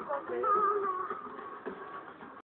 motherfucker.